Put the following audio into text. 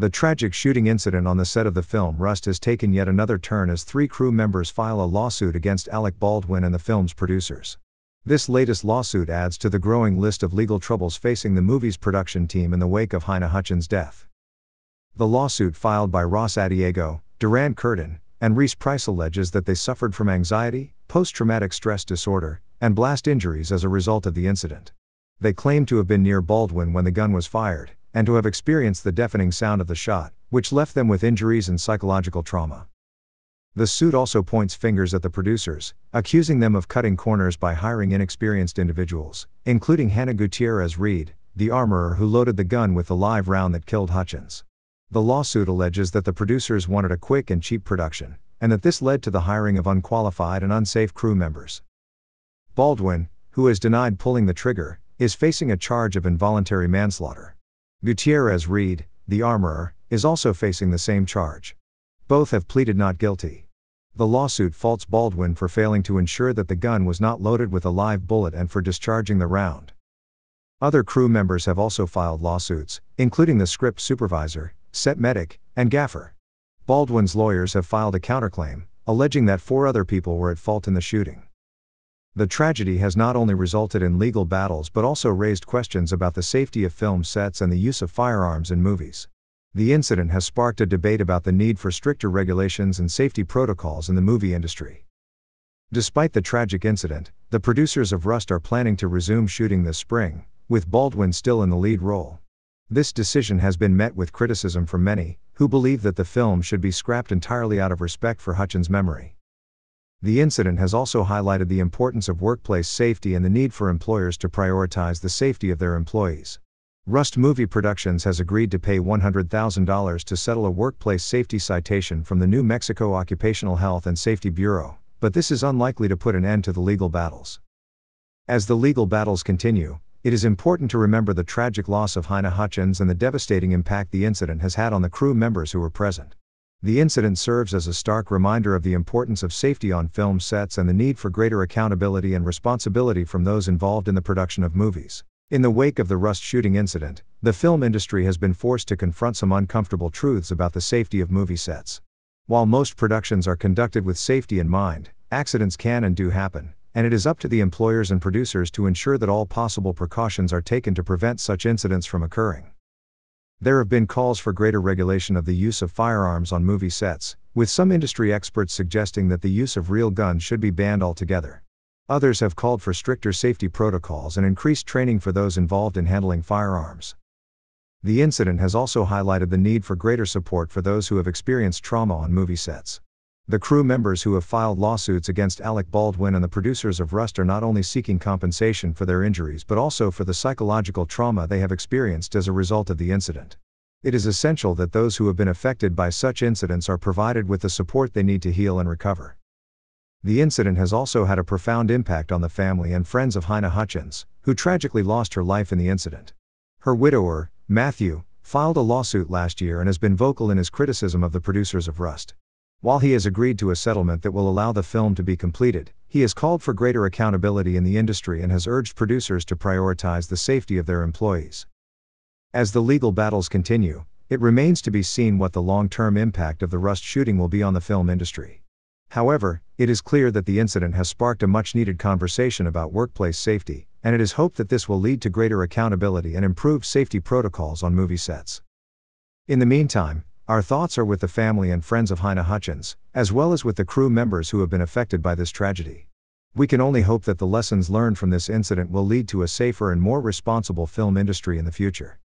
The tragic shooting incident on the set of the film Rust has taken yet another turn as three crew members file a lawsuit against Alec Baldwin and the film's producers. This latest lawsuit adds to the growing list of legal troubles facing the movie's production team in the wake of Halyna Hutchins' death. The lawsuit filed by Ross Addiego, Doran Curtin, and Reese Price alleges that they suffered from anxiety, post traumatic stress disorder, and blast injuries as a result of the incident. They claim to have been near Baldwin when the gun was fired, and to have experienced the deafening sound of the shot, which left them with injuries and psychological trauma. The suit also points fingers at the producers, accusing them of cutting corners by hiring inexperienced individuals, including Hannah Gutierrez Reed, the armorer who loaded the gun with the live round that killed Hutchins. The lawsuit alleges that the producers wanted a quick and cheap production, and that this led to the hiring of unqualified and unsafe crew members. Baldwin, who has denied pulling the trigger, is facing a charge of involuntary manslaughter. Gutierrez Reed, the armorer, is also facing the same charge. Both have pleaded not guilty. The lawsuit faults Baldwin for failing to ensure that the gun was not loaded with a live bullet and for discharging the round. Other crew members have also filed lawsuits, including the script supervisor, set medic, and gaffer. Baldwin's lawyers have filed a counterclaim, alleging that four other people were at fault in the shooting. The tragedy has not only resulted in legal battles but also raised questions about the safety of film sets and the use of firearms in movies. The incident has sparked a debate about the need for stricter regulations and safety protocols in the movie industry. Despite the tragic incident, the producers of Rust are planning to resume shooting this spring, with Baldwin still in the lead role. This decision has been met with criticism from many, who believe that the film should be scrapped entirely out of respect for Hutchins' memory. The incident has also highlighted the importance of workplace safety and the need for employers to prioritize the safety of their employees. Rust Movie Productions has agreed to pay $100,000 to settle a workplace safety citation from the New Mexico Occupational Health and Safety Bureau, but this is unlikely to put an end to the legal battles. As the legal battles continue, it is important to remember the tragic loss of Halyna Hutchins and the devastating impact the incident has had on the crew members who were present. The incident serves as a stark reminder of the importance of safety on film sets and the need for greater accountability and responsibility from those involved in the production of movies. In the wake of the Rust shooting incident, the film industry has been forced to confront some uncomfortable truths about the safety of movie sets. While most productions are conducted with safety in mind, accidents can and do happen, and it is up to the employers and producers to ensure that all possible precautions are taken to prevent such incidents from occurring. There have been calls for greater regulation of the use of firearms on movie sets, with some industry experts suggesting that the use of real guns should be banned altogether. Others have called for stricter safety protocols and increased training for those involved in handling firearms. The incident has also highlighted the need for greater support for those who have experienced trauma on movie sets. The crew members who have filed lawsuits against Alec Baldwin and the producers of Rust are not only seeking compensation for their injuries but also for the psychological trauma they have experienced as a result of the incident. It is essential that those who have been affected by such incidents are provided with the support they need to heal and recover. The incident has also had a profound impact on the family and friends of Halyna Hutchins, who tragically lost her life in the incident. Her widower, Matthew, filed a lawsuit last year and has been vocal in his criticism of the producers of Rust. While he has agreed to a settlement that will allow the film to be completed, he has called for greater accountability in the industry and has urged producers to prioritize the safety of their employees. As the legal battles continue, it remains to be seen what the long term impact of the Rust shooting will be on the film industry. However, it is clear that the incident has sparked a much needed conversation about workplace safety, and it is hoped that this will lead to greater accountability and improved safety protocols on movie sets. In the meantime, our thoughts are with the family and friends of Halyna Hutchins, as well as with the crew members who have been affected by this tragedy. We can only hope that the lessons learned from this incident will lead to a safer and more responsible film industry in the future.